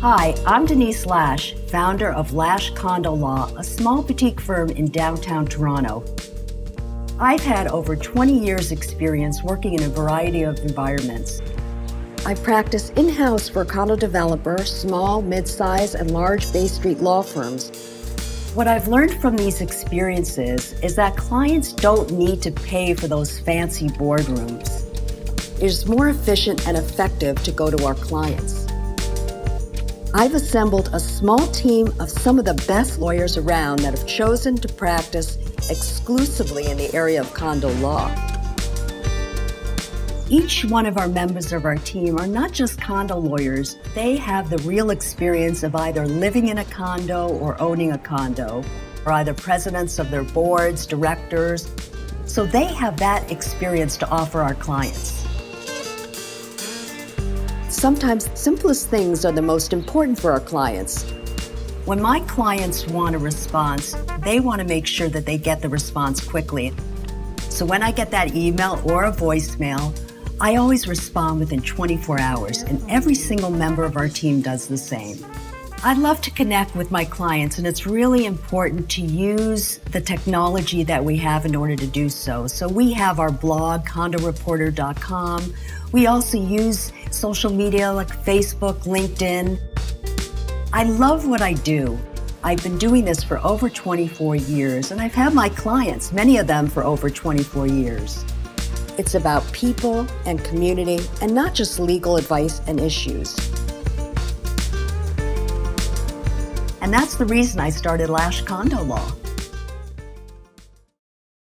Hi, I'm Denise Lash, founder of Lash Condo Law, a small boutique firm in downtown Toronto. I've had over 20 years' experience working in a variety of environments. I practice in house for condo developers, small, mid size, and large Bay Street law firms. What I've learned from these experiences is that clients don't need to pay for those fancy boardrooms. It is more efficient and effective to go to our clients. I've assembled a small team of some of the best lawyers around that have chosen to practice exclusively in the area of condo law. Each one of our members of our team are not just condo lawyers, they have the real experience of either living in a condo or owning a condo, or either presidents of their boards, directors. So they have that experience to offer our clients. Sometimes simplest things are the most important for our clients. When my clients want a response, they want to make sure that they get the response quickly. So when I get that email or a voicemail, I always respond within 24 hours, and every single member of our team does the same. I love to connect with my clients, and it's really important to use the technology that we have in order to do so. So we have our blog, condoreporter.com. We also use social media like Facebook, LinkedIn. I love what I do. I've been doing this for over 24 years, and I've had my clients, many of them for over 24 years. It's about people and community, and not just legal advice and issues. And that's the reason I started Lash Condo Law.